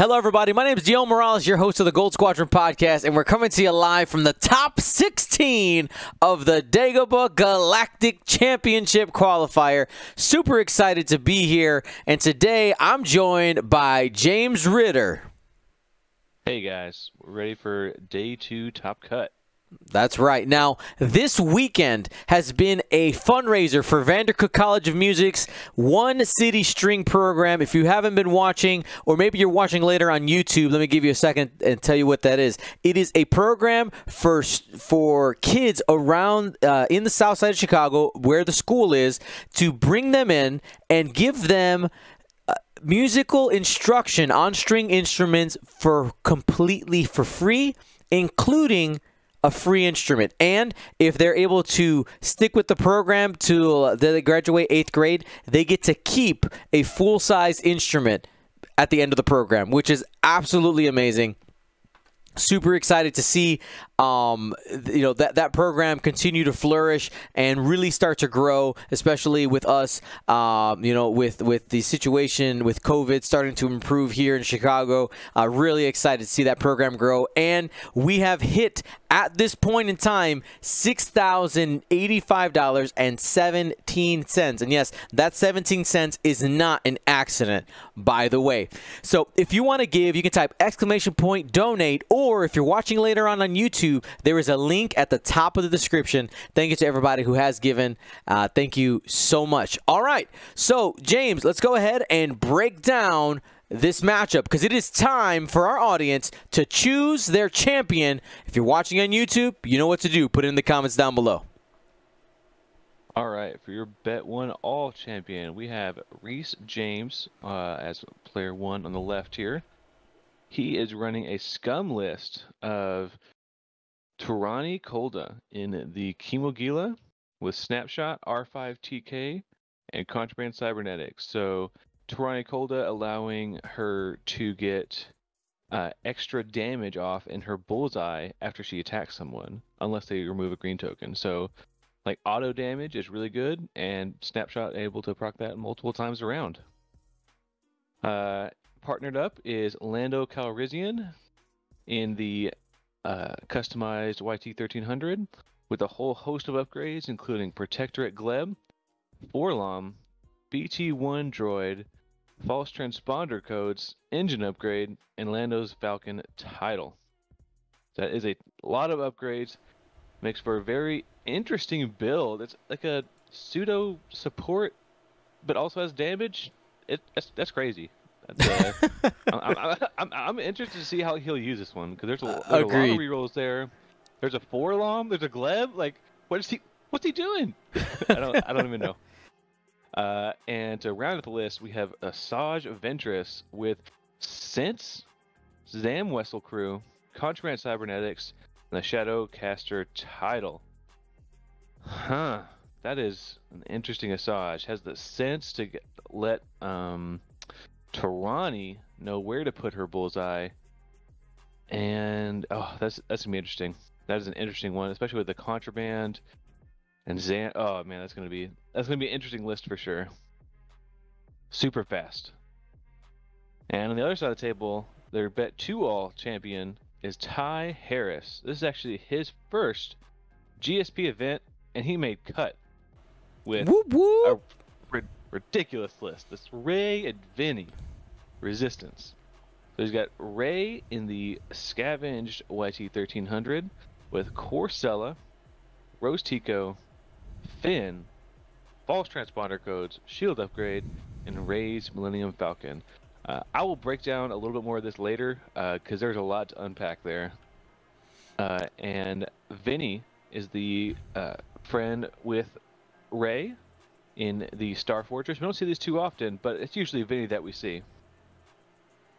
Hello, everybody. My name is Dion Morales, your host of the Gold Squadron podcast, and we're coming to you live from the top 16 of the Dagobah Galactic Championship qualifier. Super excited to be here, and today I'm joined by James Ritter. Hey guys, we're ready for day two Top Cut. That's right. Now, this weekend has been a fundraiser for Vandercook College of Music's One City String program. If you haven't been watching, or maybe you're watching later on YouTube, let me give you a second and tell you what that is. It is a program for for kids around uh, in the South Side of Chicago, where the school is, to bring them in and give them uh, musical instruction on string instruments for completely for free, including a free instrument. And if they're able to stick with the program till they graduate eighth grade, they get to keep a full size instrument at the end of the program, which is absolutely amazing super excited to see um, you know that that program continue to flourish and really start to grow especially with us um, you know with with the situation with covid starting to improve here in chicago. Uh, really excited to see that program grow. And we have hit at this point in time $6,085.17 and yes that 17 cents is not an accident by the way. So if you want to give you can type exclamation point donate or if you're watching later on on YouTube there is a link at the top of the description thank you to everybody who has given uh, thank you so much all right so James let's go ahead and break down this matchup because it is time for our audience to choose their champion. If you're watching on YouTube, you know what to do. Put it in the comments down below. All right, for your Bet One All champion, we have Rhys James uh, as player one on the left here. He is running a scum list of Torani Kulda in the Kimogila with Snapshot, R5TK, and Contraband Cybernetics. So Torani Kulda allowing her to get uh, extra damage off in her bullseye after she attacks someone, unless they remove a green token. So, like auto damage is really good, and Snapshot able to proc that multiple times around. Uh, partnered up is Lando Calrissian in the uh, customized YT1300 with a whole host of upgrades, including Protectorate Gleb, Forlom, BT1 Droid, false transponder codes, engine upgrade, and Lando's Falcon title. That is a lot of upgrades. Makes for a very interesting build. It's like a pseudo support, but also has damage. It that's, that's crazy. Uh, I'm, I'm, I'm, I'm, interested to see how he'll use this one because there's, a, there's a lot of rerolls there. There's a Forlom. There's a Gleb. Like, what is he? What's he doing? I don't. I don't even know. Uh, and to round out the list, we have Asajj Ventress with Sense, Zam Wesell Crew, Contraband Cybernetics, and the Shadowcaster title. Huh. That is an interesting Asajj. Has the sense to get, let um, Torani know where to put her bullseye. And oh, that's that's gonna be interesting. That is an interesting one, especially with the contraband and Zan. Oh man, that's gonna be that's gonna be an interesting list for sure. Super fast. And on the other side of the table, their bet two all champion is Ty Harris. This is actually his first GSP event, and he made cut with whoop, whoop. a ridiculous list. This Rey and Vinny resistance. So he's got Rey in the scavenged YT 1300 with Korr Sella, Rose Tico, Finn, false transponder codes, shield upgrade, and Rey's Millennium Falcon. Uh, I will break down a little bit more of this later because uh, there's a lot to unpack there. Uh, and Vinny is the uh, friend with Rey in the Star Fortress. We don't see these too often, but it's usually Vinny that we see.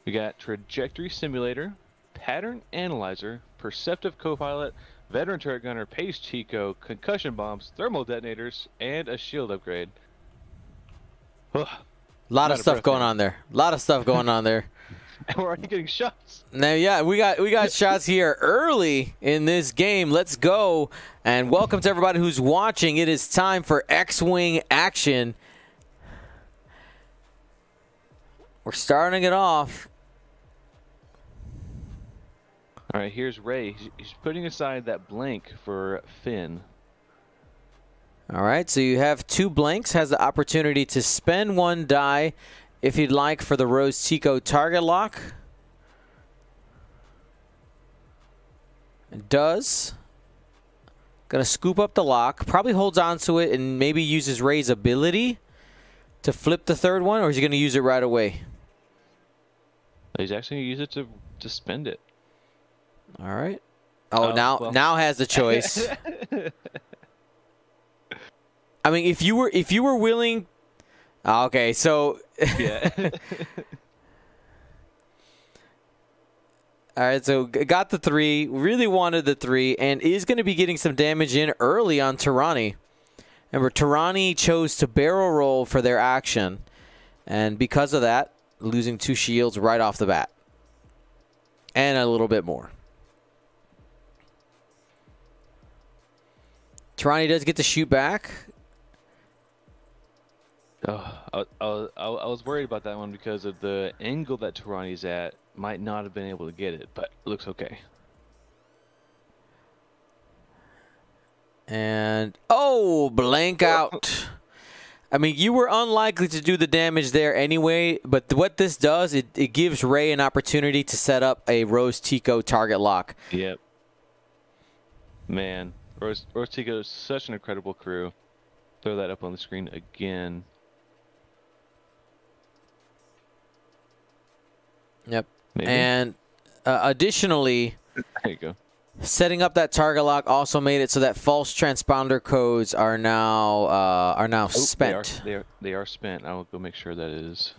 We got Trajectory Simulator, Pattern Analyzer, Perceptive Copilot, Veteran Turret Gunner, Paige Tico, Concussion Bombs, Thermal Detonators, and a shield upgrade. A lot of stuff going on there. A lot of stuff going on there. And we're already getting shots. Now, yeah, we got we got shots here early in this game. Let's go and welcome to everybody who's watching. It is time for X-wing action. We're starting it off. All right, here's Rey. He's putting aside that blank for Finn. All right, so you have two blanks. Has the opportunity to spend one die if you'd like for the Rose Tico target lock. It does. Gonna scoop up the lock. Probably holds on to it and maybe uses Rey's ability to flip the third one, or is he gonna use it right away? He's actually gonna use it to to spend it. All right. Oh, oh now well. now has the choice. I mean, if you were if you were willing, okay, so yeah. All right, so got the three, really wanted the three, and is going to be getting some damage in early on Torani. Remember, Torani chose to barrel roll for their action, and because of that, losing two shields right off the bat. And a little bit more. Torani does get to shoot back. Oh, I, I, I, was worried about that one because of the angle that Torani's at. Might not have been able to get it, but it looks okay. And oh, blank oh. out. I mean, you were unlikely to do the damage there anyway, but what this does, it, it gives Rey an opportunity to set up a Rose Tico target lock. Yep. Man, Rose, Rose Tico is such an incredible crew. Throw that up on the screen again. Yep. Maybe. And uh, additionally, there you go. Setting up that target lock also made it so that false transponder codes are now uh, are now oh, spent. They are, they are they are spent. I will go make sure that is.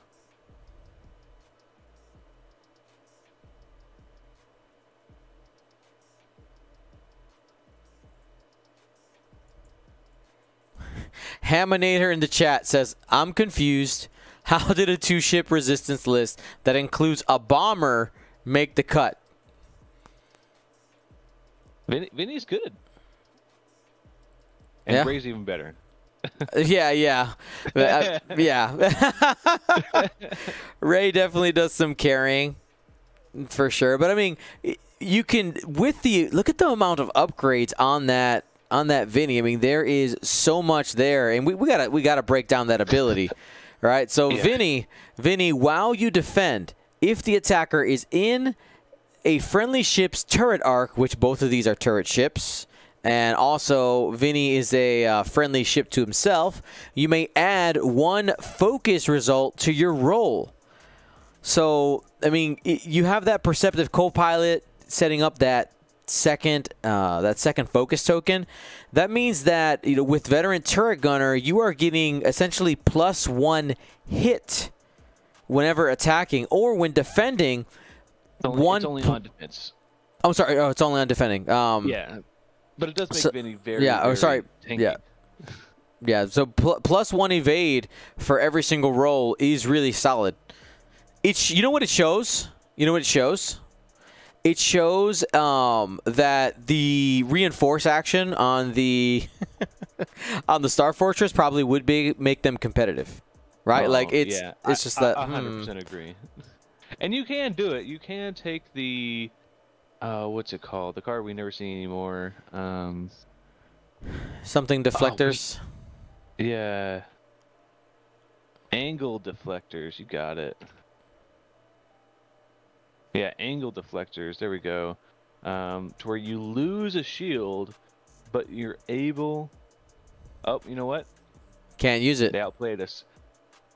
Haminator in the chat says, I'm confused. How did a two ship resistance list that includes a bomber make the cut? Vin Vinny's good. And yeah. Rey's even better. yeah, yeah. Uh, yeah. Rey definitely does some carrying for sure. But I mean, you can with the look at the amount of upgrades on that on that Vinny. I mean, there is so much there, and we, we gotta we gotta break down that ability, right? So yeah. Vinny, Vinny, while you defend, if the attacker is in a friendly ship's turret arc, which both of these are turret ships, and also Vinny is a uh, friendly ship to himself, you may add one focus result to your roll. So, I mean, you have that perceptive co-pilot setting up that second uh, that second focus token. That means that you know with veteran turret gunner, you are getting essentially plus one hit whenever attacking or when defending. It's only, one. It's only on defense. I'm sorry. Oh, it's only on defending. Um, yeah, but it does make so, Vinny very. Yeah. Oh, sorry. Tanky. Yeah. Yeah. So pl plus one evade for every single roll is really solid. It's you know what it shows. You know what it shows it shows um, that the reinforce action on the on the Star Fortress probably would be make them competitive, right? Oh, like it's yeah. it's just I, that. hundred hmm. percent agree. And you can do it. You can take the uh, what's it called? The card we never see anymore. Um, Something deflectors. Oh, we, yeah. Angle deflectors. You got it. Yeah, angle deflectors. There we go. Um, to where you lose a shield, but you're able. Oh, you know what? Can't use it. They outplayed us.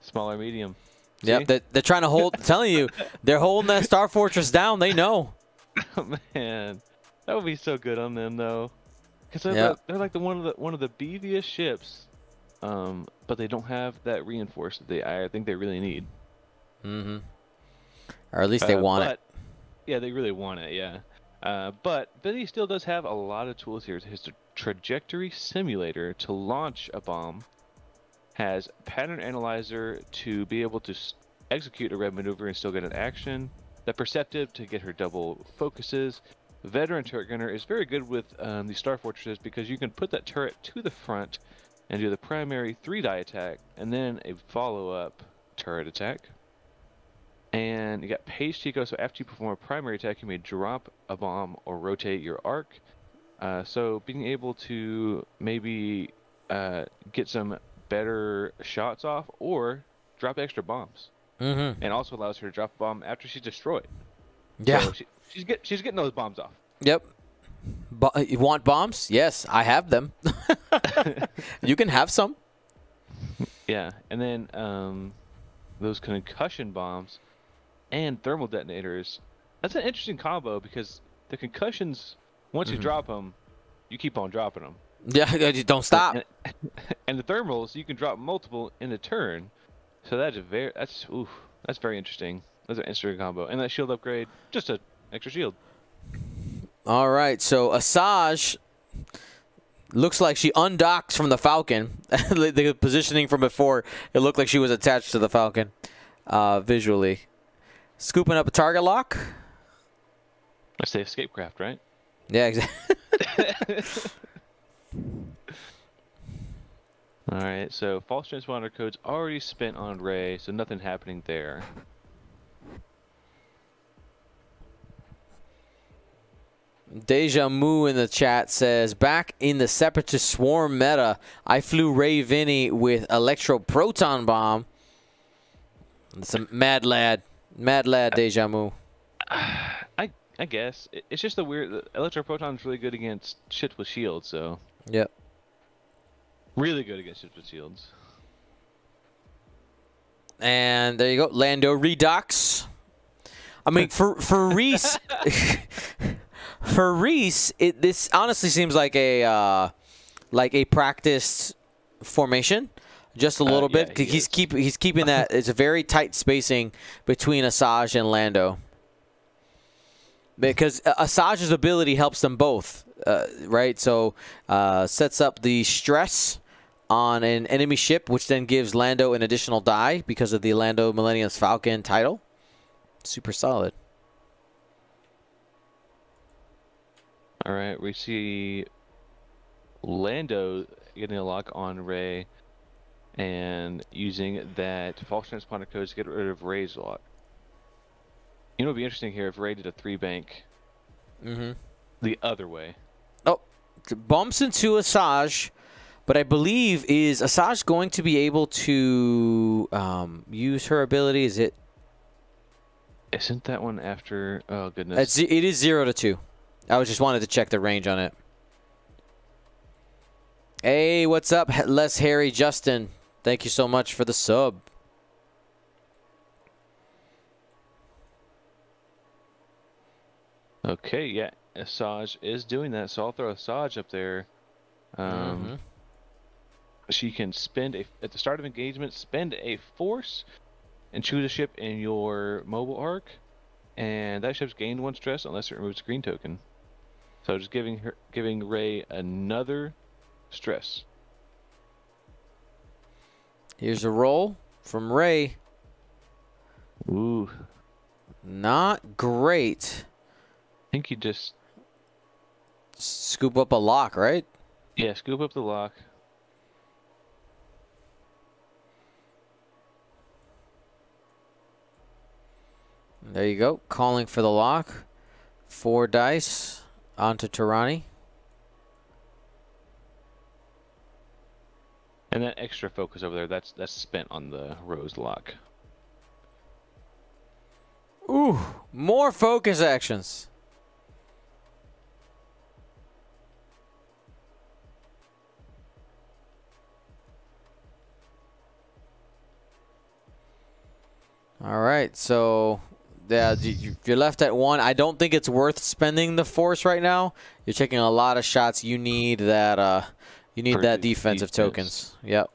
Smaller medium. Yep, they're, they're trying to hold. telling you, they're holding that Star Fortress down. They know. Oh, Man, that would be so good on them though, because they're, Yeah. the, they're like the one of the one of the beefiest ships, um, but they don't have that reinforced that they I think they really need. Mm-hmm. Or at least they Uh, want but, it. Yeah, they really want it. Yeah, uh, but Billy still does have a lot of tools here. His trajectory simulator to launch a bomb has pattern analyzer to be able to execute a red maneuver and still get an action. The perceptive to get her double focuses. Veteran turret gunner is very good with um, the star fortresses because you can put that turret to the front and do the primary three die attack and then a follow up turret attack. And you got Paige Tico, so after you perform a primary attack, you may drop a bomb or rotate your arc. Uh, so being able to maybe uh, get some better shots off or drop extra bombs. Mm-hmm. And also allows her to drop a bomb after she's destroyed. Yeah. So she, she's, get, she's getting those bombs off. Yep. Bo- you want bombs? Yes, I have them. you can have some. Yeah, and then um, those concussion bombs and thermal detonators. That's an interesting combo because the concussions, once you Mhm. drop them, you keep on dropping them. Yeah, you don't stop. And, and the thermals, you can drop multiple in a turn. So that's a very that's oof, that's very interesting. That's an interesting combo. And that shield upgrade, just an extra shield. All right, so Asajj looks like she undocks from the Falcon. the the positioning from before, it looked like she was attached to the Falcon uh, visually. Scooping up a target lock. That's the escape craft, right? Yeah, exactly. All right. So false transponder code's already spent on Rey, so nothing happening there. Deja Mu in the chat says, back in the Separatist Swarm meta, I flew Rey Vinny with Electro Proton Bomb. It's a mad lad. Mad lad, Deja vu. I I guess it's just a weird. The Electroproton's really good against shit with shields, so Yep. really good against shit with shields. And there you go, Lando Redux. I mean, for for Rhys, for Rhys, it this honestly seems like a uh, like a practiced formation, just a Uh, little yeah, bit. he he's is. keep he's keeping that. It's a very tight spacing between Asajj and Lando. Because uh, Asajj's ability helps them both, uh, right? So uh, sets up the stress on an enemy ship, which then gives Lando an additional die because of the Lando Millennium's Falcon title. Super solid. All right, we see Lando getting a lock on Rey and using that false transponder code to get rid of Rey's lock. You know, it'd be interesting here if Rey did a three bank Mm-hmm. the other way. Oh, bumps into Asajj, but I believe is Asajj going to be able to um, use her ability? Is it? Isn't that one after? Oh goodness. It's, it is zero to two. I was just wanted to check the range on it. Hey, what's up, H- Les Harry Justin? Thank you so much for the sub. Okay, yeah, Asajj is doing that, so I'll throw Asajj up there. Um, Mhm. She can spend a at the start of engagement, spend a force, and choose a ship in your mobile arc, and that ship's gained one stress unless it removes a green token. So just giving her giving Rey another stress. Here's a roll from Rey. Ooh, Not great. I think you just Scoop up a lock, right? yeah scoop up the lock. There you go. Calling for the lock. Four dice onto Torani. And that extra focus over there, that's that's spent on the rose lock. Ooh, more focus actions. All right, so yeah, you're left at one. I don't think it's worth spending the force right now. You're taking a lot of shots. You need that uh, you need that defensive defense. tokens. Yep.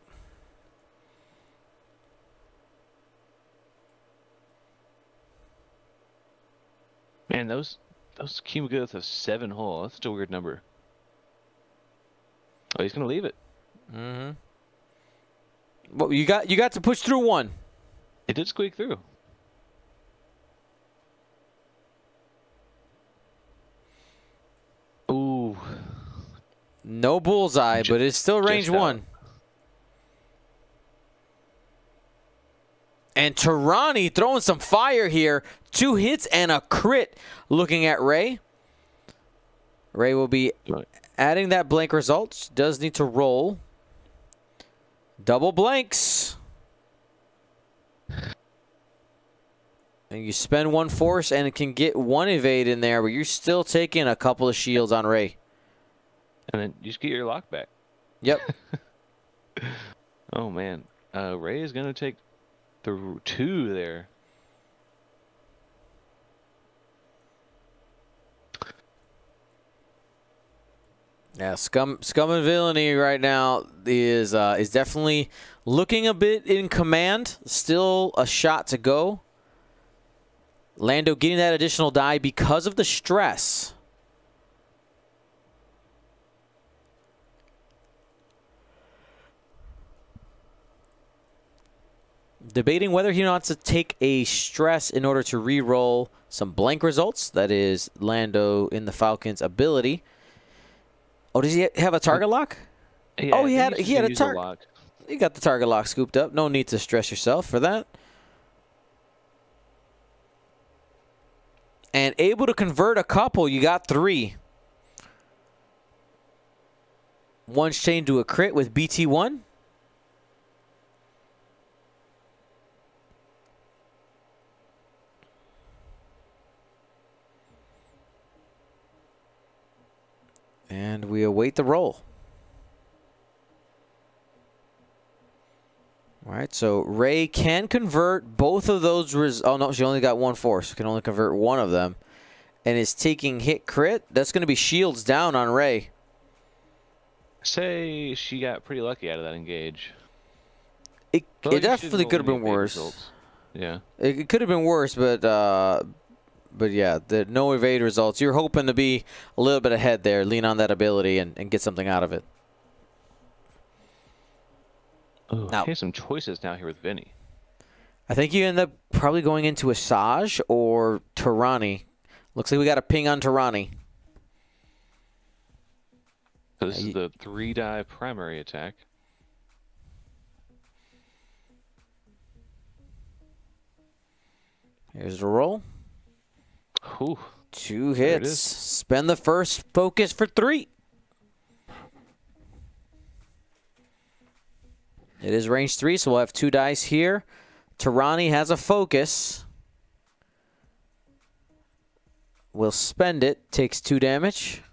Man, those those came good with a seven hole. That's a weird number. Oh, he's gonna leave it. Mm-hmm. Well, you got you got to push through one. It did squeak through. Ooh. No bullseye, just, but it's still range one. And Torani throwing some fire here. Two hits and a crit looking at Rey. Rey will be right. adding that blank results. Does need to roll. Double blanks. And you spend one force and it can get one evade in there, but you're still taking a couple of shields on Rey. And then you just get your lock back. Yep. oh man, uh, Rey is gonna take the two there. Yeah, scum, scum and villainy right now is uh, is definitely looking a bit in command. Still a shot to go. Lando getting that additional die because of the stress. Debating whether he wants to take a stress in order to re-roll some blank results. That is Lando in the Falcons' ability. Oh, does he have a target lock? Yeah, oh, he had he had a target. lock. You got the target lock scooped up. No need to stress yourself for that. And able to convert a couple, you got three. One's chained to a crit with BT1. And we await the roll. All right, so Rey can convert both of those. oh, no, she only got one force. Can only convert one of them. And is taking hit crit. That's going to be shields down on Rey. Say she got pretty lucky out of that engage. It, it definitely could have been worse. Results. Yeah. It, it could have been worse, but uh, but yeah, the no evade results. You're hoping to be a little bit ahead there, lean on that ability, and, and get something out of it. Oh, now, here's some choices now here with Vinny. I think you end up probably going into Asajj or Torani. Looks like we got a ping on Torani. So this uh, is the three die primary attack. Here's the roll. Ooh, Two hits. Spend the first focus for three. It is range three, so we'll have two dice here. Torani has a focus. We'll spend it. Takes two damage.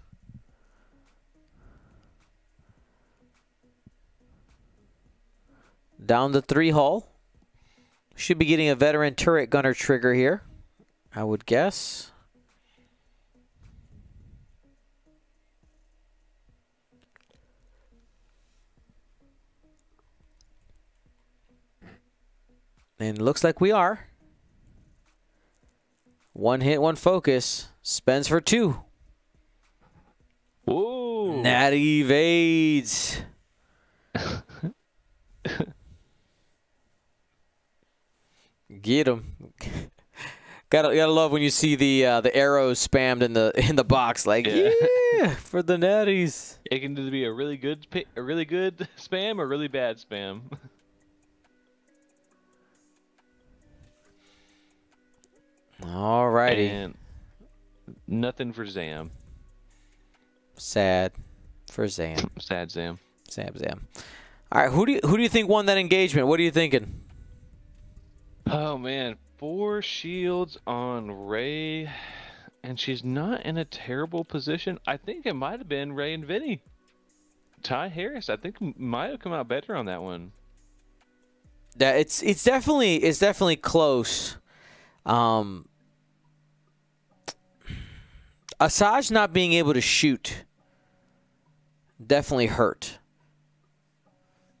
Down the three hull. Should be getting a veteran turret gunner trigger here. I would guess. And looks like we are. One hit, one focus. Spends for two. Ooh. Natty evades. Get him. Gotta, gotta love when you see the uh, the arrows spammed in the in the box, like yeah, yeah for the natties. It can either be a really good a really good spam or really bad spam. Alrighty. And nothing for Zam. Sad for Zam. Sad Zam. Sam Zam. All right, who do you who do you think won that engagement? What are you thinking? Oh man, four shields on Rey, and she's not in a terrible position. I think it might have been Rey and Vinny. Ty Harris, I think might have come out better on that one. That it's it's definitely it's definitely close. Um, Asajj not being able to shoot definitely hurt.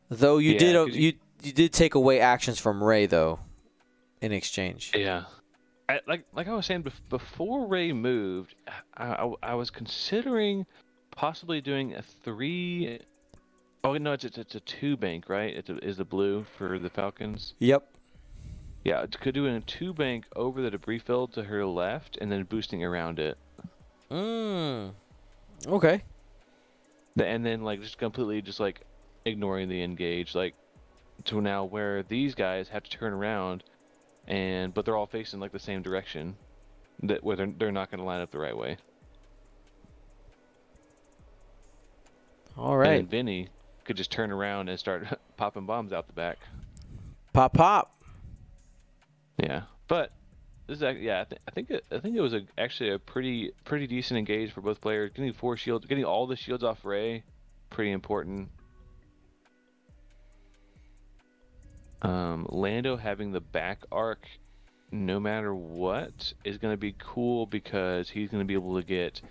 Though you Yeah, did 'cause you- you you did take away actions from Rey though, in exchange. Yeah. I, like like I was saying before Rey moved, I, I, I was considering possibly doing a three oh no, it's it's, it's a two bank, right? It's a, is the blue for the Falcons. Yep. Yeah, it could do a two bank over the debris field to her left, and then boosting around it, Mm. Okay. And then like just completely just like ignoring the engage, like to now where these guys have to turn around, and but they're all facing like the same direction, that where they're, they're not going to line up the right way. all right And Vinny could just turn around and start popping bombs out the back. Pop pop. Yeah, but this is ac- yeah. I, th- I think it, I think it was a, actually a pretty pretty decent engage for both players. Getting four shields, getting all the shields off Rey, pretty important. Um, Lando having the back arc, no matter what, is going to be cool because he's going to be able to get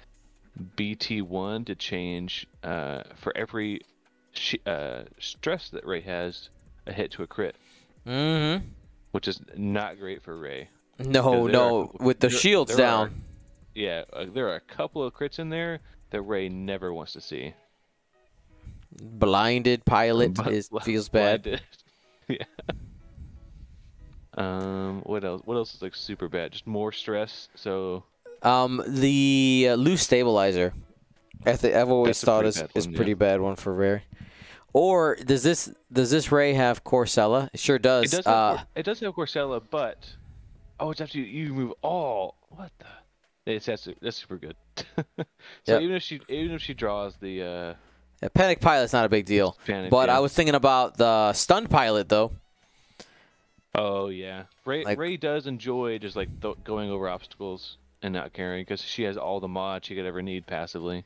BT1 to change uh, for every sh- uh, stress that Rey has, a hit to a crit, Mm-hmm. which is not great for Rey. No, no. are- With the there- shields there down. are- Yeah, uh, there are a couple of crits in there that Rey never wants to see. Blinded pilot is feels bad. blinded. yeah. Um, what else? What else is like super bad? Just more stress. So Um, the uh, loose stabilizer. I th- I've always That's thought pretty is bad is one, yeah. pretty bad one for rare. Or does this does this Rey have Korr Sella? It sure does. it does. Have, uh, Cor- it does have Korr Sella, but oh, it's after you, you remove all. What the? It's that's that's super good. so Yep. even if she even if she draws the uh, yeah, Panic Pilot's not a big deal. Panic, But yeah. I was thinking about the stunned pilot though. Oh yeah, Rey Like- Rey does enjoy just like going over obstacles and not caring because she has all the mods she could ever need passively.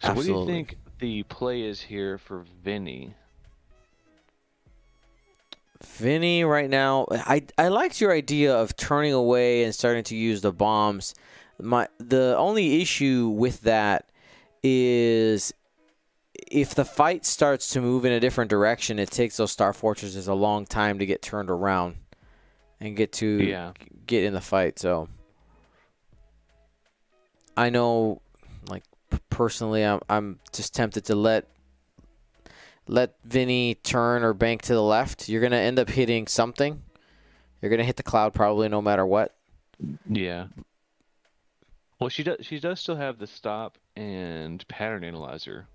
So what do you think the play is here for Vinny? Vinny right now, I I liked your idea of turning away and starting to use the bombs. My the only issue with that is if the fight starts to move in a different direction, it takes those star fortresses a long time to get turned around and get to Yeah. get in the fight. So I know, like personally, I'm I'm just tempted to let let Vinny turn or bank to the left. You're gonna end up hitting something. You're gonna hit the cloud probably no matter what. Yeah. Well, she does. She does still have the stop and pattern analyzer.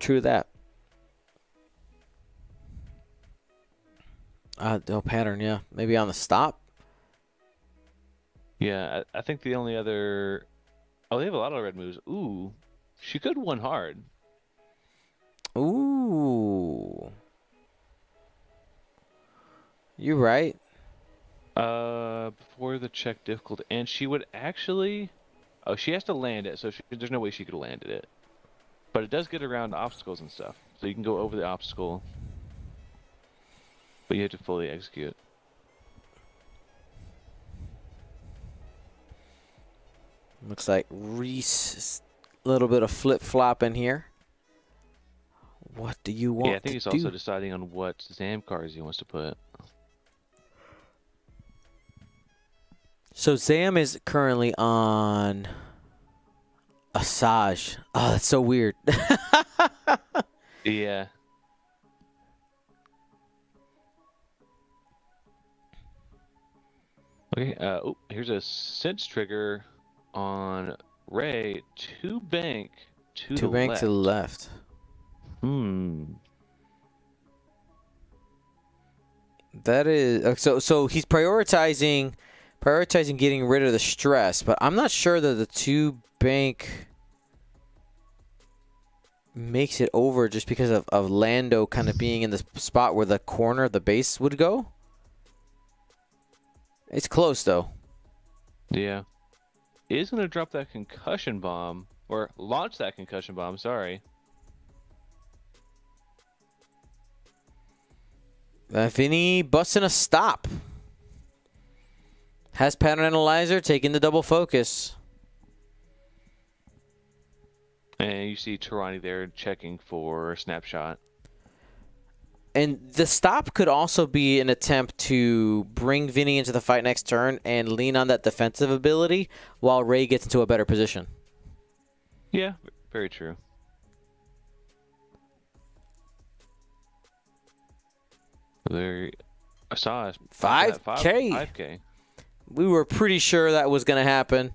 True that. Uh, no pattern, yeah. Maybe on the stop. Yeah, I, I think the only other. Oh, they have a lot of red moves. Ooh, she could one hard. Ooh. You right. Uh, before the check difficult, and she would actually. Oh, she has to land it, so she, there's no way she could have landed it. But it does get around obstacles and stuff, so you can go over the obstacle. But you have to fully execute. Looks like Rhys, a little bit of flip flop in here. What do you want yeah, I think he's do? also deciding on what Zam cars he wants to put. So Zam is currently on Asajj. Oh, that's so weird. Yeah. Okay, uh, oh, here's a sense trigger on Rey. Two bank to Two the bank left. to the left. Hmm. That is uh, so. So he's prioritizing, prioritizing getting rid of the stress, but I'm not sure that the two bank makes it over just because of, of Lando kind of being in the spot where the corner of the base would go. It's close though. Yeah. Is going to drop that concussion bomb or launch that concussion bomb, sorry. Vinny busting a stop. Has pattern analyzer taking the double focus. And you see Torani there checking for a snapshot. And the stop could also be an attempt to bring Vinny into the fight next turn and lean on that defensive ability while Rey gets into a better position. Yeah, very true. There, I saw it. 5K. 5K. We were pretty sure that was going to happen.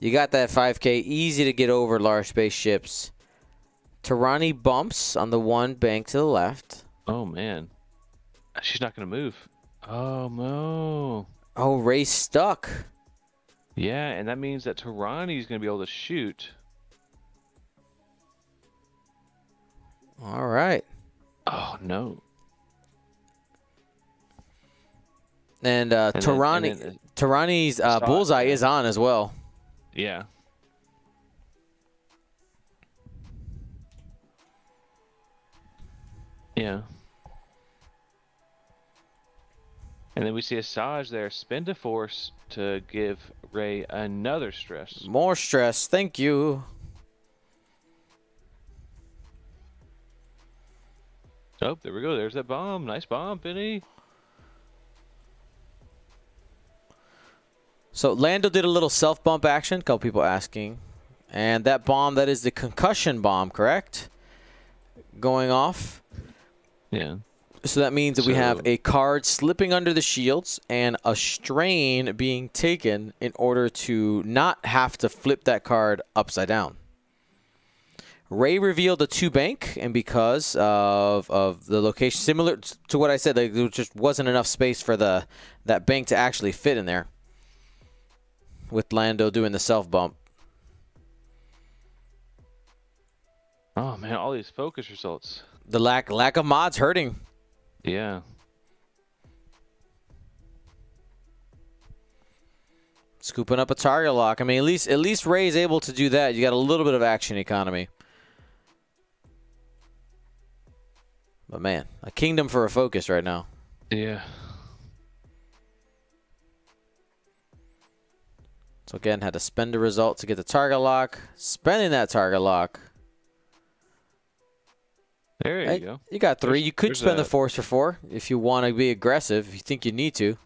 You got that 5K. Easy to get over large spaceships. Torani bumps on the one bank to the left. Oh, man. She's not going to move. Oh, no. Oh, Rey stuck. Yeah, and that means that Torani's going to be able to shoot. All right. Oh, no. And, uh, And then- Torani, and then- Torani's uh, Shot, bullseye yeah. is on as well. Yeah. Yeah. And then we see Asajj there spin to force to give Rey another stress. More stress. Thank you. Oh, there we go. There's that bomb. Nice bomb, Benny. So Lando did a little self bump action. A Couple people asking, and that bomb that is the concussion bomb, correct? Going off. Yeah. So that means that we have a card slipping under the shields and a strain being taken in order to not have to flip that card upside down. Rey revealed a two bank, and because of of the location, similar to what I said, like, there just wasn't enough space for the that bank to actually fit in there. With Lando doing the self bump, Oh man, all these focus results. the lack lack of mods hurting. Yeah. Scooping up a target lock. I mean, at least at least Rey's able to do that. You got a little bit of action economy. But man, a kingdom for a focus right now. Yeah. So again, had to spend a result to get the target lock. Spending that target lock. There you go. You got three. There's- you could spend the force for four if you want to be aggressive. If you think you need to.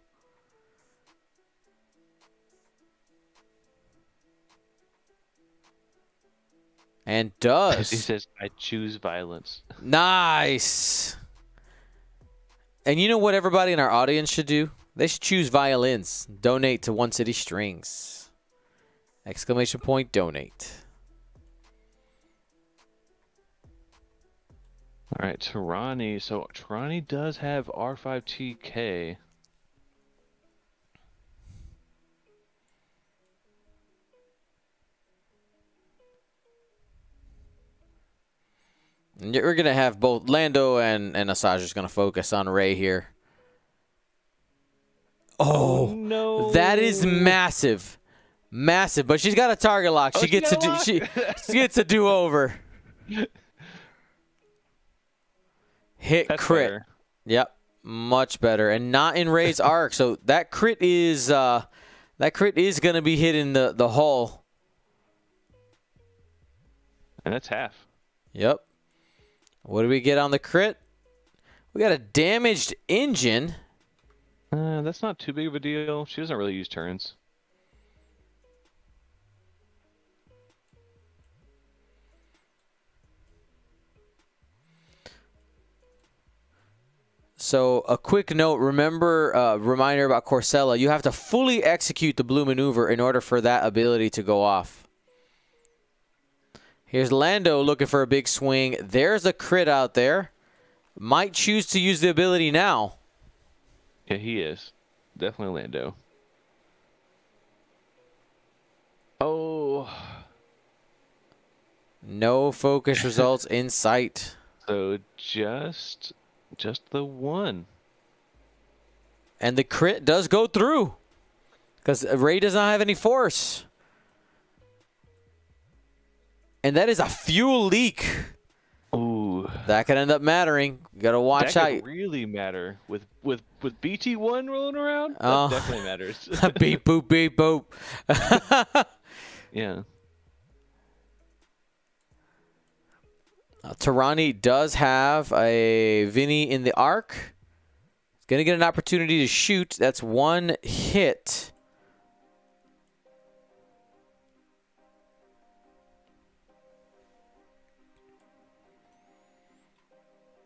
And does. he says, "I choose violence." Nice. And you know what everybody in our audience should do? They should choose violins. Donate to One City Strings. Exclamation point donate. All right, Torani. So Torani does have R5TK. And We're gonna have both Lando and and Asajj is gonna focus on Rey here. Oh, no! that is massive, massive. But she's got a target lock. Oh, She she gets got do. a She, she gets a do over. Hit That's crit. better. Yep, much better, and not in Rey's arc. So that crit is uh, that crit is gonna be hitting the the hull. and that's half. Yep. What do we get on the crit? We got a damaged engine. Uh, that's not too big of a deal. She doesn't really use turns. So a quick note, remember, uh, reminder about Korr Sella, you have to fully execute the blue maneuver in order for that ability to go off. Here's Lando looking for a big swing. There's a crit out there. Might choose to use the ability now. Yeah, he is. Definitely Lando. Oh, No focus results in sight. so just, just the one. And the crit does go through. Because Rey does not have any force. And that is a fuel leak. Ooh, that could end up mattering. You gotta watch that out. could really matter with with with BT one rolling around. Oh. Definitely matters. beep boop beep boop. yeah. Uh, Torani does have a Vennie in the arc. He's going to get an opportunity to shoot. That's one hit.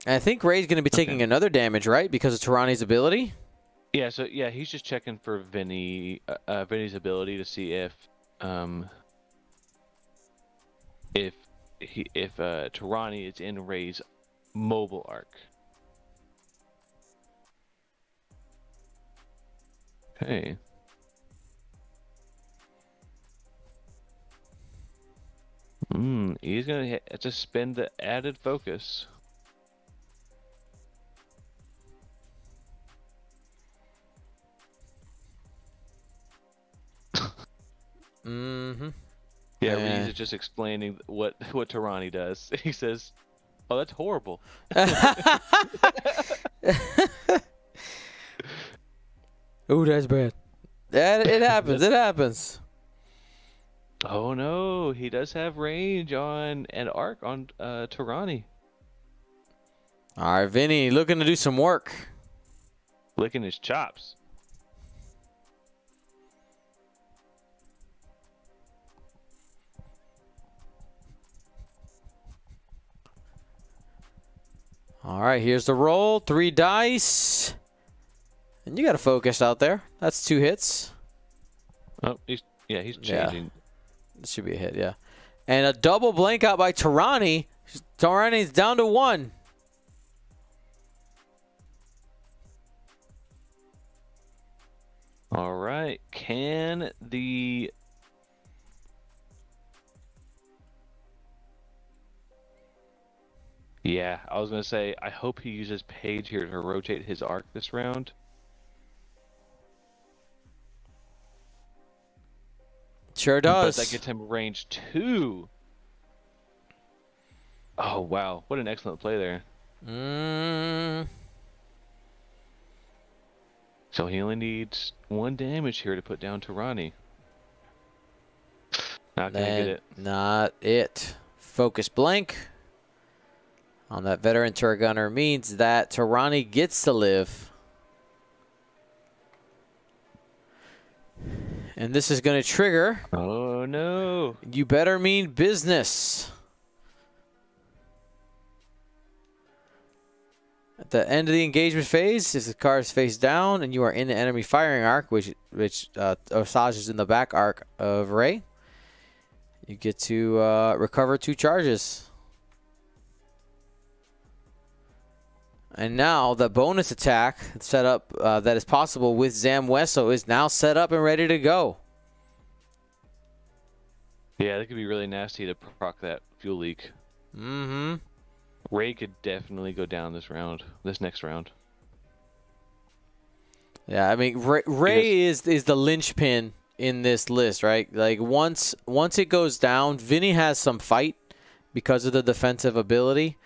And I think Rey's going to be taking Okay. another damage, right? Because of Torani's ability? Yeah, so yeah, he's just checking for Vennie, uh, uh, Vennie's ability to see if, um, if if uh, Torani is in Rey's mobile arc. Okay. Hmm, he's gonna ha- just spend the added focus. Mm-hmm. Yeah, Yeah. Rhys is just explaining what what Torani does. He says, "Oh, that's horrible." Ooh, that's bad. That, it happens. It happens. Oh no, he does have range on an arc on uh, Torani, All right, Vennie, looking to do some work. licking his chops. All right, here's the roll. Three dice. And you got to focus out there. That's two hits. Oh, he's yeah, he's Yeah. changing. This should be a hit, yeah. And a double blank out by Torani. Torani's down to one. All right, can the Yeah, I was gonna say I hope he uses Paige here to rotate his arc this round. Sure But does. that gets him range two. Oh wow, what an excellent play there. Mm, So he only needs one damage here to put down Torani. Not gonna get it. not it. Focus blank on that veteran turret gunner means that Torani gets to live. And this is going to trigger. Oh no. You better mean business. At the end of the engagement phase, if the car is face down and you are in the enemy firing arc, which which uh, Asajj is in the back arc of Rey, you get to uh, recover two charges. And now the bonus attack set up uh, that is possible with Zam Zamweso is now set up and ready to go. Yeah, that could be really nasty to proc that fuel leak. Mm-hmm. Rey could definitely go down this round, this next round. Yeah, I mean Rey, Rey is is the linchpin in this list, right? Like once once it goes down, Vennie has some fight because of the defensive ability,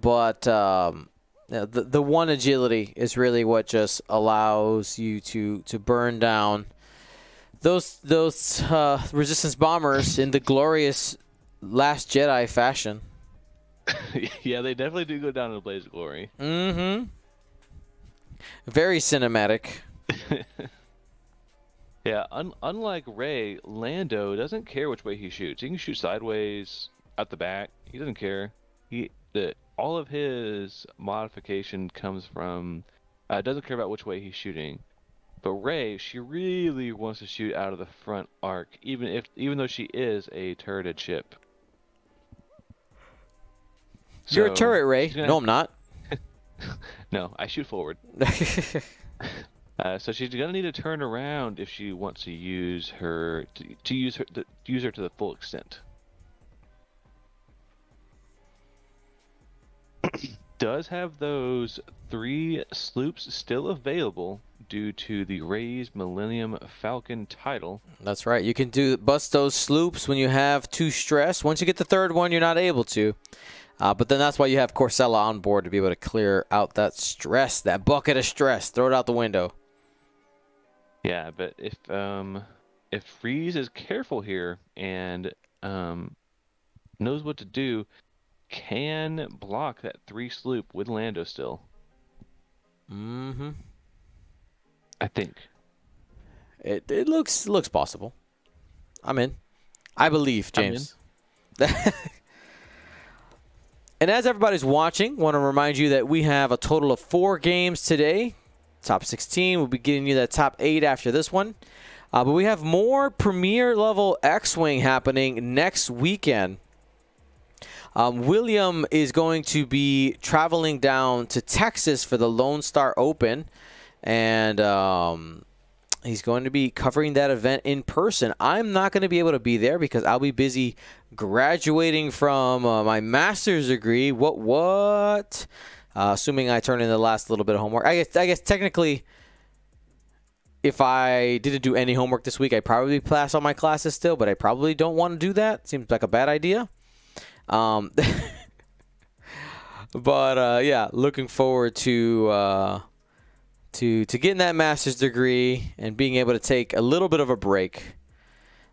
but um, the the one agility is really what just allows you to to burn down those those uh, resistance bombers in the glorious Last Jedi fashion. yeah, they definitely do go down in a blaze of glory. Mm-hmm. Very cinematic. Yeah, un- unlike Rey, Lando doesn't care which way he shoots. He can shoot sideways, out the back. He doesn't care. He the all of his modification comes from uh, doesn't care about which way he's shooting. But Rey, she really wants to shoot out of the front arc, even if even though she is a turreted ship. You're a turret, Rey. gonna- No, I'm not. No, I shoot forward. Uh, so she's gonna need to turn around if she wants to use her to, to use her to, to use her to the full extent. Does have those three sloops still available due to the Rey's Millennium Falcon title. That's right. You can do bust those sloops when you have two stress. Once you get the third one, you're not able to. Uh, but then that's why you have Korr Sella on board to be able to clear out that stress, that bucket of stress, throw it out the window. Yeah, but if um if Freeze is careful here and um knows what to do, can block that three sloop with Lando still. Mm-hmm. I think. It it looks looks possible. I'm in. I believe, James. and as everybody's watching, want to remind you that we have a total of four games today. Top 16. We'll be getting you that top eight after this one. Uh, but we have more premier level X-wing happening next weekend. Um, William is going to be traveling down to Texas for the Lone Star Open, and um, he's going to be covering that event in person. I'm not going to be able to be there because I'll be busy graduating from uh, my master's degree. What? What? Uh, assuming I turn in the last little bit of homework. I guess. I guess technically, if I didn't do any homework this week, I'd probably pass all my classes still. But I probably don't want to do that. Seems like a bad idea. Um, but uh, yeah, looking forward to uh, to to getting that master's degree and being able to take a little bit of a break.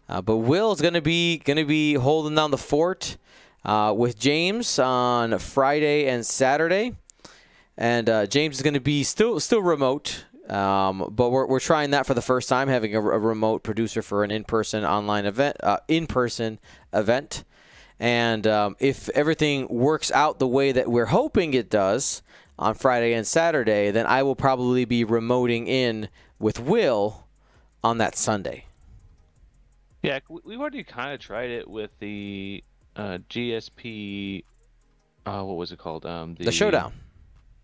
Uh, but Will's gonna be gonna be holding down the fort uh, with James on Friday and Saturday, and uh, James is gonna be still still remote. Um, but we're, we're trying that for the first time, having a, a remote producer for an in-person online event, uh, in-person event. And um, if everything works out the way that we're hoping it does on Friday and Saturday, then I will probably be remoting in with Will on that Sunday. Yeah, we- we've already kind of tried it with the uh, GSP. Uh, what was it called? Um, The showdown.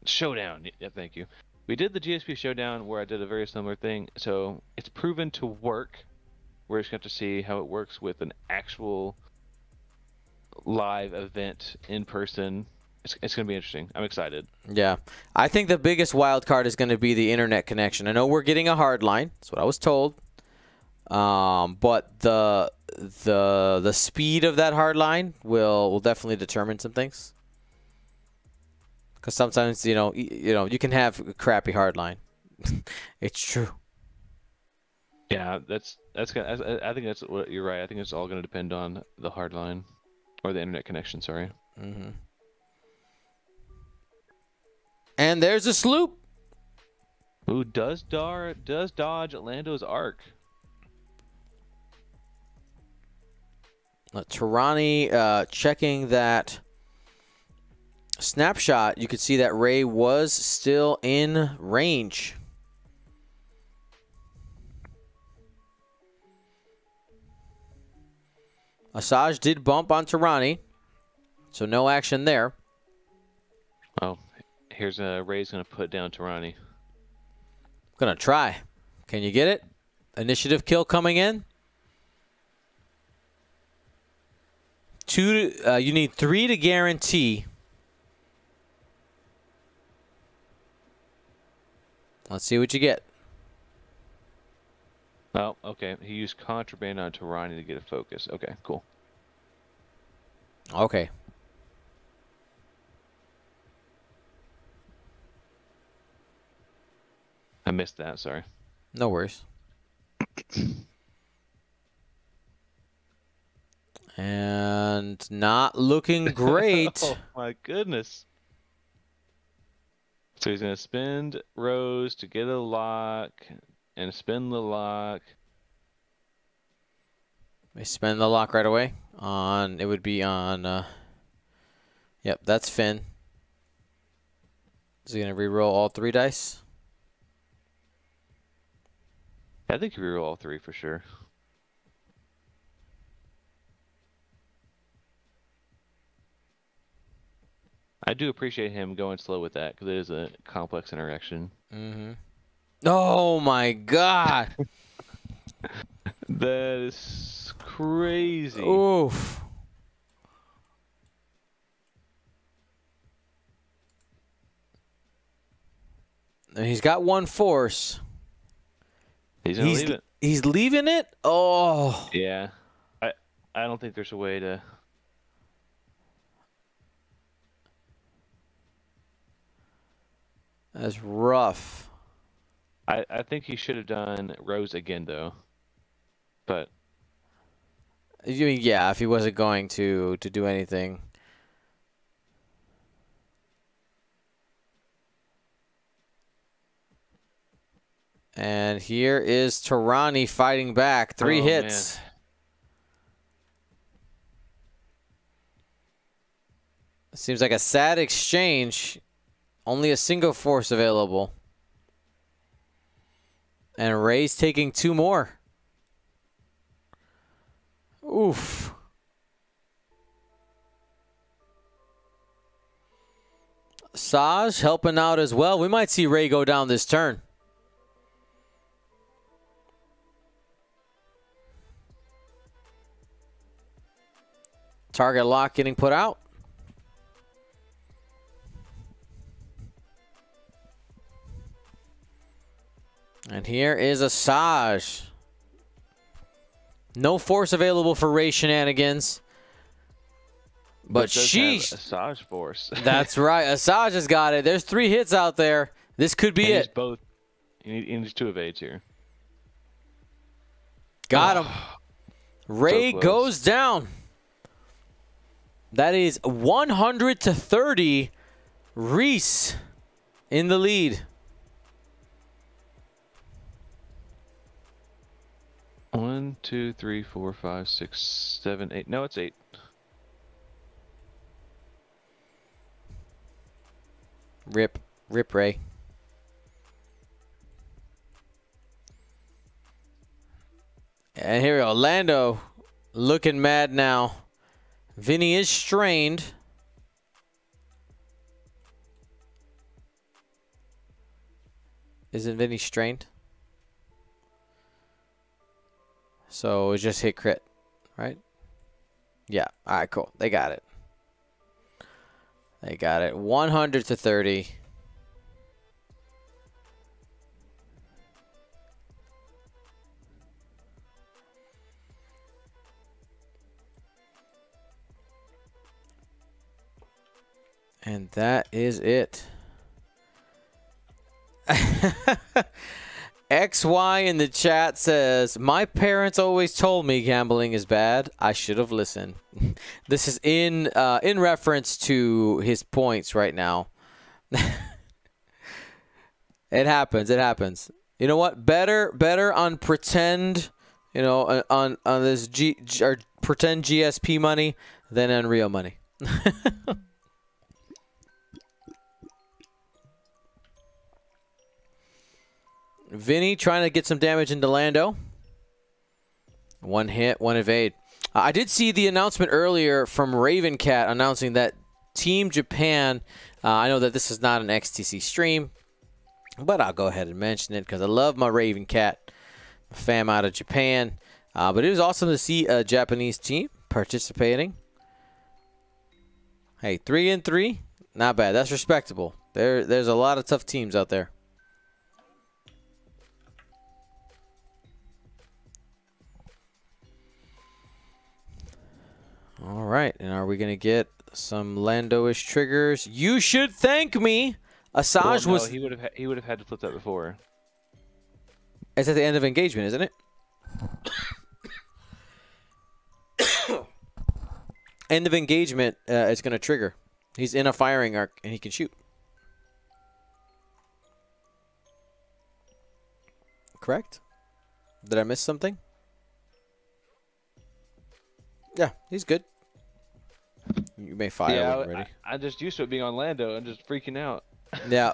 Showdown. Yeah, thank you. We did the GSP showdown where I did a very similar thing, so it's proven to work. We're just going to have to see how it works with an actual live event in person. It's, it's going to be interesting. I'm excited. Yeah. I think the biggest wild card is going to be the internet connection. I know we're getting a hard line. That's what I was told. Um, but the the the speed of that hard line will will definitely determine some things. Because sometimes you know y- you know you can have a crappy hard line. it's true. Yeah, that's that's. gonna- I I think that's what you're right. I think it's all going to depend on the hard line or the internet connection. Sorry. hmm And there's a sloop. Who does dar does dodge Lando's arc? Uh, Torani uh, checking that snapshot. You could see that Rey was still in range. Asajj did bump on Torani, so no action there. Oh, here's a Rey's going to put down Torani. Gonna try. Can you get it? Initiative kill coming in. Two. To, uh, you need three to guarantee. Let's see what you get. Oh, okay. He used contraband on Torani to get a focus. Okay, cool. Okay. I missed that. Sorry. No worries. and not looking great. oh my goodness. So he's gonna spend Rose to get a lock, and spin the lock. I spin the lock right away on. It would be on. Uh, yep, that's Finn. Is he gonna re-roll all three dice? I think he reroll all three for sure. I do appreciate him going slow with that because it is a complex interaction. Mm-hmm. Oh my god. that is crazy. Oof. He's got one force. He's he's, leave it. he's leaving it. Oh. Yeah. I I don't think there's a way to That's rough. I, I think he should have done Rose again though. But You mean yeah, if he wasn't going to to do anything. And here is Torani fighting back. Three Oh, hits. man. Seems like a sad exchange. Only a single force available. And Rey's taking two more. Oof. Saj helping out as well. We might see Rey go down this turn. Target lock getting put out. And here is a Saj. No force available for Rey shenanigans. But does have sheesh. a Saj force. That's right. Asajj has got it. There's three hits out there. This could be He needs it. both. He need- needs two evades here. Got him. Rey close. goes down. That is 100 to 30. Rhys in the lead. One, two, three, four, five, six, seven, eight. No, it's eight. Rip. Rip Rey. And here we go. Lando looking mad now. Vennie is strained. Isn't Vennie strained? So it just hit crit, right? Yeah. All right, cool. They got it. They got it. 100 to 30. And that is it. XY in the chat says, My parents always told me gambling is bad. I should have listened. this is in uh, in reference to his points right now. it happens. It happens. You know what? Better better on pretend, you know, on on, this G, G or pretend GSP money than on real money. Vennie trying to get some damage into Lando. One hit, one evade. Uh, I did see the announcement earlier from Raven Cat announcing that Team Japan. Uh, I know that this is not an XTC stream, but I'll go ahead and mention it because I love my Raven Cat, fam out of Japan. Uh, but it was awesome to see a Japanese team participating. Hey, three and three, not bad. That's respectable. There, there's a lot of tough teams out there. All right, and are we gonna get some Lando-ish triggers? You should thank me. Asajj Well, no, was. he would have he would have had to flip that before. It's at the end of engagement, isn't it? end of engagement. Uh, it's gonna trigger. He's in a firing arc and he can shoot. Correct? Did I miss something? Yeah, he's good. You may fire yeah, when I, ready. I, I'm just used to it being on Lando and just freaking out. Yeah.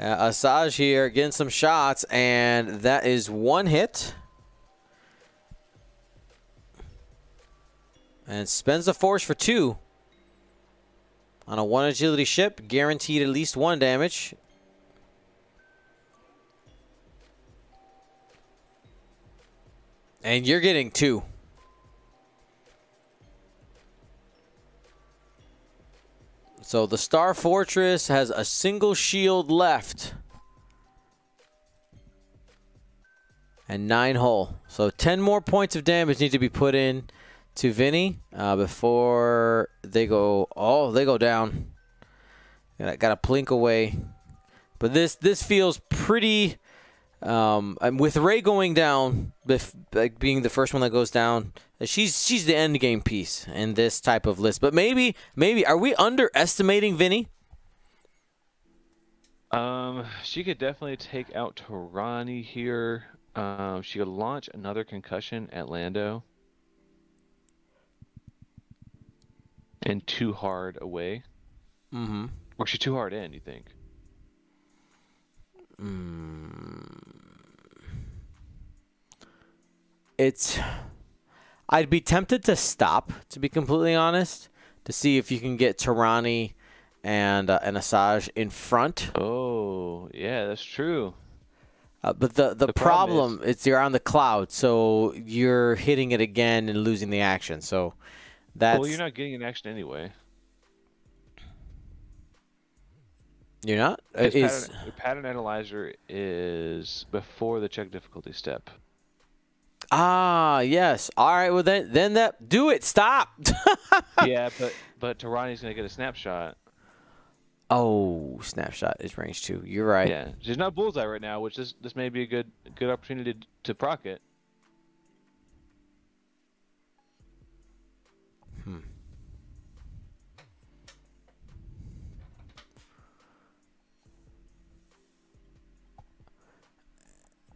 uh, Asajj here getting some shots, and that is one hit. And spends the force for two. On a one agility ship, guaranteed at least one damage. And you're getting two. So the Star Fortress has a single shield left. And nine hull. So 10 more points of damage need to be put in to Vennie uh, before they go. Oh, they go down. Got to plink away. But this this feels pretty. Um, and with Rey going down, like being the first one that goes down, she's she's the end game piece in this type of list. But maybe maybe are we underestimating Vennie? Um, she could definitely take out Torani here. Um, she could launch another concussion at Lando. And too hard away. Mm-hmm. Or she too hard in, you think? It's. I'd be tempted to stop, to be completely honest, to see if you can get Torani and uh, and Asajj in front. Oh, yeah, that's true. Uh, but the the, The problem problem, is you're on the cloud, so you're hitting it again and losing the action. So that's Well, you're not getting an action anyway. you're not. Uh, is pattern, your pattern analyzer is before the check difficulty step. Ah yes. All right. Well then then that do it. Stop. yeah, but but Torani's gonna get a snapshot. oh, snapshot is range two. You're right. Yeah, she's not bullseye right now, which this this may be a good good opportunity to, to proc it.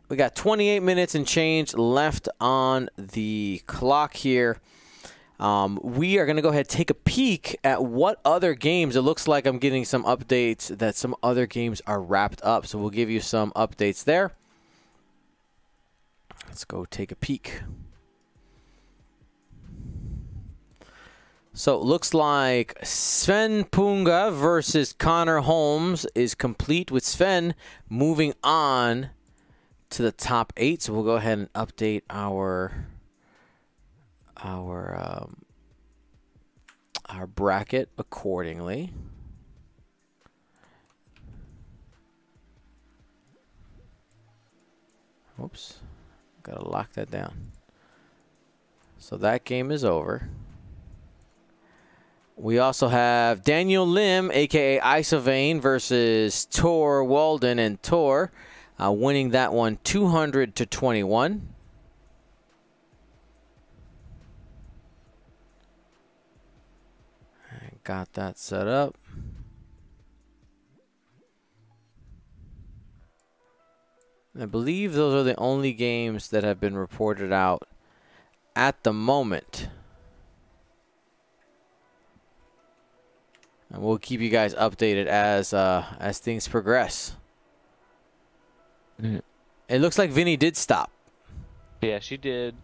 We got 28 minutes and change left on the clock here. Um, we are going to go ahead and take a peek at what other games. It looks like I'm getting some updates that some other games are wrapped up. So we'll give you some updates there. Let's go take a peek. So it looks like Sven Punga versus Connor Holmes is complete with Sven moving on to the top eight. So we'll go ahead and update our our um, our bracket accordingly. Oops, gotta lock that down. So that game is over. We also have Daniel Lim, aka Isovane, versus Tor Walden, and Tor uh, winning that one 200 to 21. Got that set up. I believe those are the only games that have been reported out at the moment. And we'll keep you guys updated as uh, as things progress. Mhm. It looks like Vennie did stop. Yeah, she did.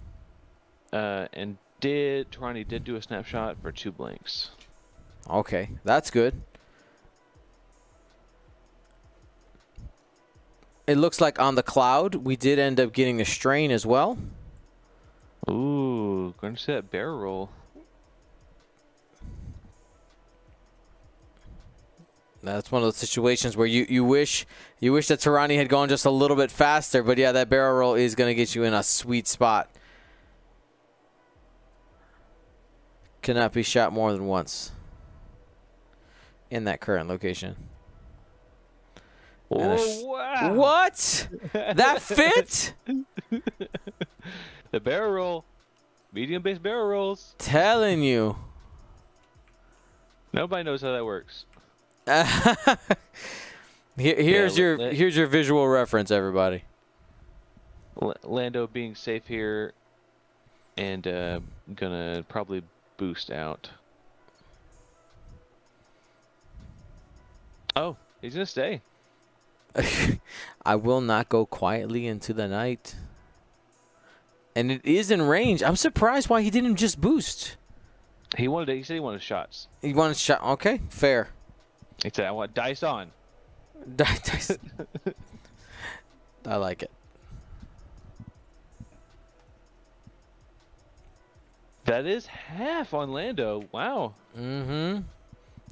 Uh, and did Torani did do a snapshot for two blanks. Okay, that's good. It looks like on the cloud we did end up getting a strain as well. Ooh, going to see that barrel roll. That's one of those situations where you, you wish you wish that Torani had gone just a little bit faster, but yeah, that barrel roll is going to get you in a sweet spot. Cannot be shot more than once in that current location. And a oh, sh- Oh wow! What? That fit? The barrel roll, medium base barrel rolls. Telling you. Nobody knows how that works. Here, here's your here's your visual reference, everybody. L- Lando being safe here, and uh, gonna probably boost out. Oh, he's gonna stay. I will not go quietly into the night. And it is in range. I'm surprised why he didn't just boost. He wanted. He said he wanted shots. He wanted shot. Okay, fair. Said, "I want dice on." Dice. I like it. That is half on Lando. Wow. Mm-hmm.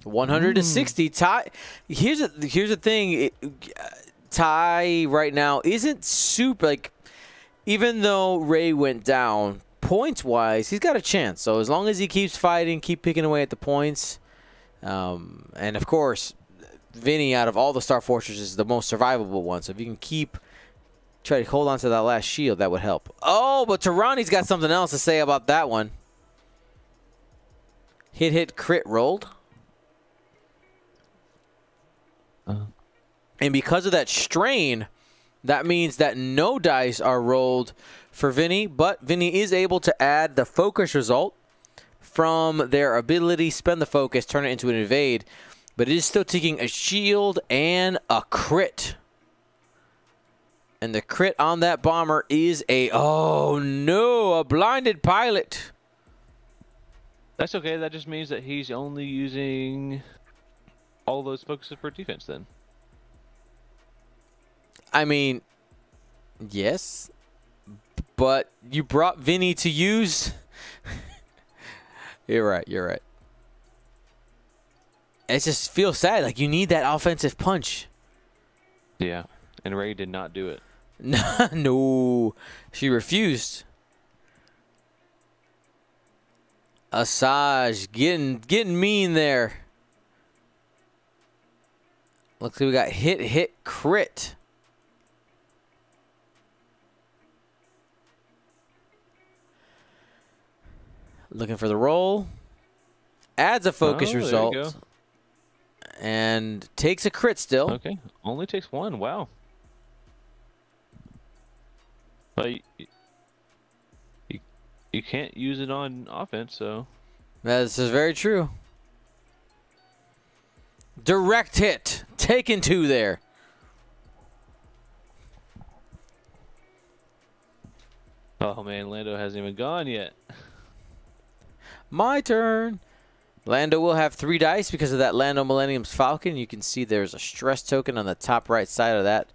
100 to 60. Ty. Here's a here's the thing. It, Ty right now isn't super like. Even though Rey went down points wise, he's got a chance. So as long as he keeps fighting, keep picking away at the points, um, and of course, Vennie out of all the Star Fortresses is the most survivable one. So if you can keep try to hold on to that last shield, that would help. Oh, but Torani's got something else to say about that one. Hit, hit, crit rolled. Uh. And because of that strain, that means that no dice are rolled for Vennie, but Vennie is able to add the focus result from their ability, spend the focus, turn it into an evade, but it is still taking a shield and a crit. And the crit on that bomber is a, oh no, a blinded pilot. That's okay. That just means that he's only using all those focuses for defense then. I mean, yes, but you brought Vennie to use. You're right. You're right. It just feels sad. Like you need that offensive punch. Yeah, and Rey did not do it. no, she refused. Asajj getting getting mean there. Looks like we got hit, hit, crit. Looking for the roll. Adds a focus Oh, result. And takes a crit still. Okay, only takes one. Wow. But you, you, you can't use it on offense, so This is very true. Direct hit. Taken two there. oh man, Lando hasn't even gone yet. My turn. Lando will have three dice because of that Lando Millennium's Falcon. You can see there's a stress token on the top right side of that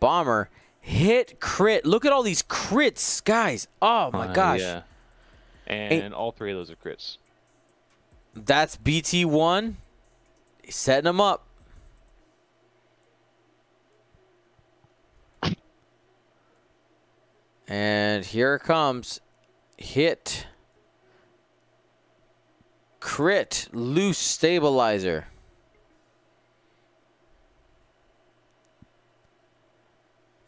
bomber. Hit crit. Look at all these crits, guys. Oh my Uh, gosh. Yeah. And all three of those are crits. That's BT1. He's setting them up. And here it comes. Hit. Crit. Loose stabilizer.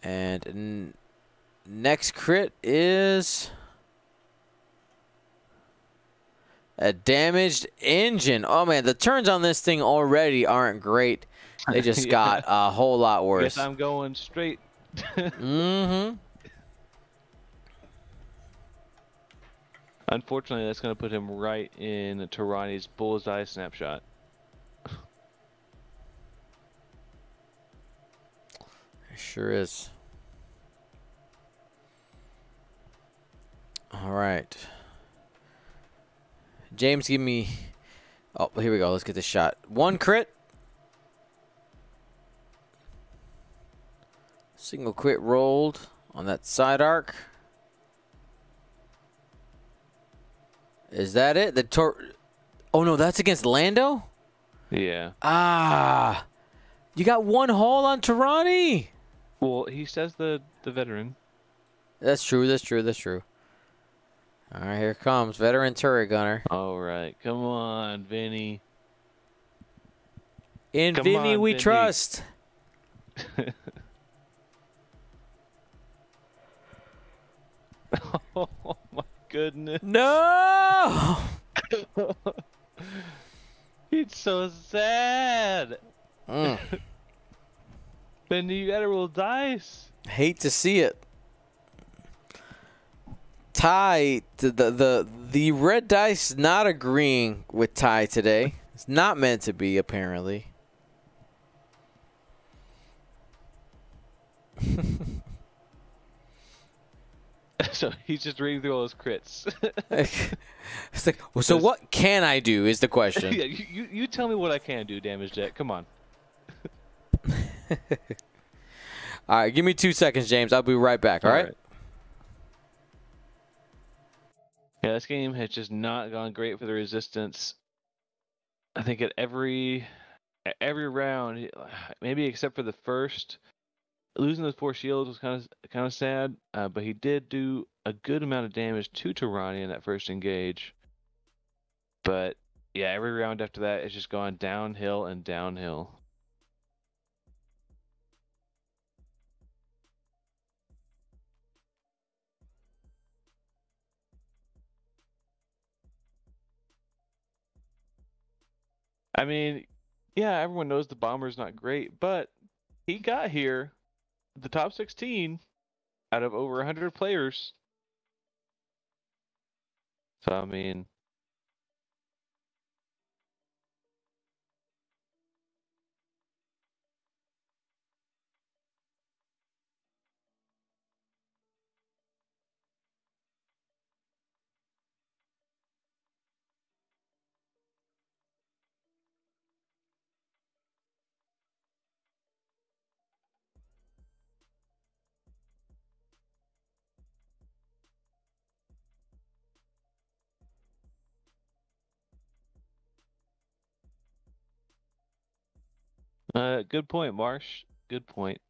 And n- next crit is a damaged engine. Oh man, the turns on this thing already aren't great. They just Yeah. got a whole lot worse. Guess I'm going straight. Mm-hmm. Unfortunately, that's going to put him right in Torani's bullseye snapshot. It sure is. All right. James, give me. Oh, here we go. Let's get this shot. One crit. Single crit rolled on that side arc. Is that it? The tor. Oh no, that's against Lando. Yeah. Ah, you got one hole on Torani. Well, he says the the veteran. That's true. That's true. That's true. All right, here comes veteran turret gunner. All right, come on, Vennie. In Come Vennie, on, we Vennie. trust. oh my goodness, No. it's so sad. Mm, Vennie, you gotta roll dice. hate to see it. Ty, the, the the the red dice not agreeing with Ty today. It's not meant to be, apparently. so he's just reading through all those crits. it's like, well, so what can I do? Is the question. yeah, you, you you tell me what I can do, damage deck. Come on. All right, give me two seconds, James. I'll be right back. All right. Yeah, this game has just not gone great for the resistance. I think at every at every round, maybe except for the first, losing those four shields was kind of kind of sad, uh, but he did do a good amount of damage to Torani in that first engage. But yeah, every round after that, it's just gone downhill and downhill. I mean, yeah, everyone knows the bomber's not great, but he got here the top 16 out of over 100 players. So I mean, uh, good point, Marsh. Good point.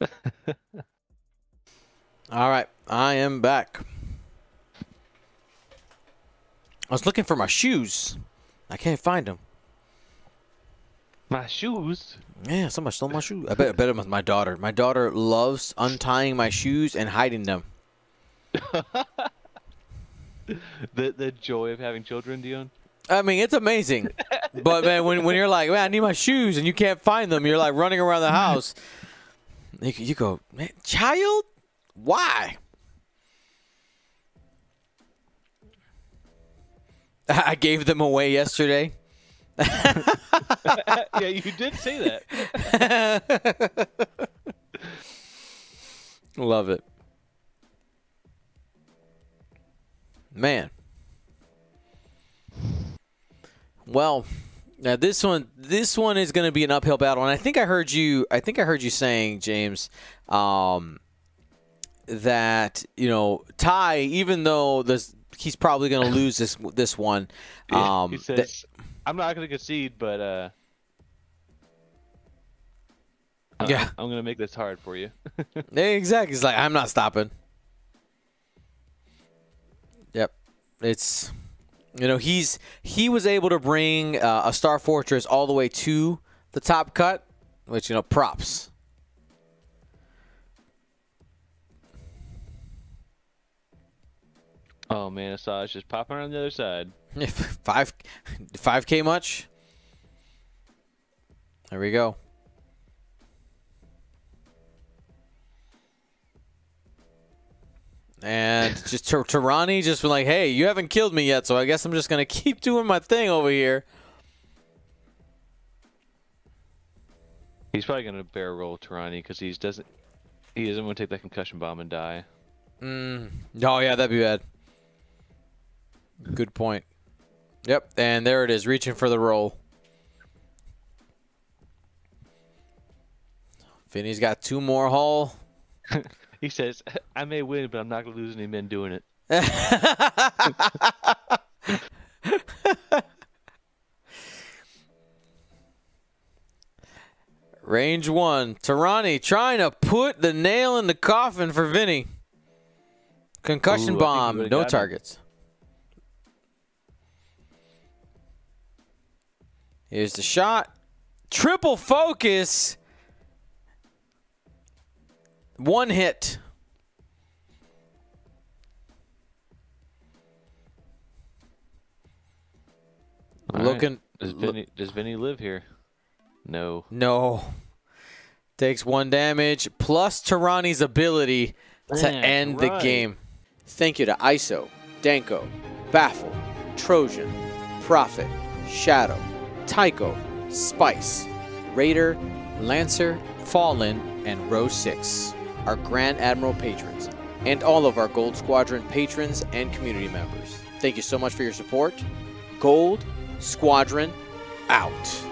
All right, I am back. I was looking for my shoes. I can't find them. My shoes. Yeah, somebody stole my shoes. I bet, I bet it was my daughter. My daughter loves untying my shoes and hiding them. the the joy of having children, Dion. I mean, it's amazing. but man, when when you're like, man, I need my shoes, and you can't find them, you're like running around the house. You, you go, man, child, why? I gave them away yesterday. yeah, you did say that. Love it. Man. Well, now this one this one is going to be an uphill battle and I think I heard you I think I heard you saying James um, that you know Ty even though this he's probably going to lose this this one um, he says, "I'm not going to concede, but uh, Yeah. I'm going to make this hard for you." Exactly. He's like, I'm not stopping. It's, you know, he's he was able to bring uh, a Star Fortress all the way to the top cut, which you know, props. oh man, Asajj just popping around the other side. Five, five k much. There we go. And just Tar- Torani just been like, hey, you haven't killed me yet, so I guess I'm just gonna keep doing my thing over here. He's probably going to bear roll Torani because he doesn't. He doesn't want to take that concussion bomb and die. Mm. Oh yeah, that'd be bad. Good point. Yep, and there it is, reaching for the roll. Vennie's got two more hull. He says, "I may win, but I'm not going to lose any men doing it." Range one. Torani trying to put the nail in the coffin for Vennie. Concussion Ooh, I think he bomb, no him. targets. Here's the shot. Triple focus. One hit. All right. Looking. Does look- Vennie? Does Vennie live here? No. No. Takes one damage plus Torani's ability to Man, end the game. Thank you to ISO, Danko, Baffle, Trojan, Prophet, Shadow, Tycho, Spice, Raider, Lancer, Fallen, and Row 6, our Grand Admiral patrons, and all of our Gold Squadron patrons and community members. Thank you so much for your support. Gold Squadron out.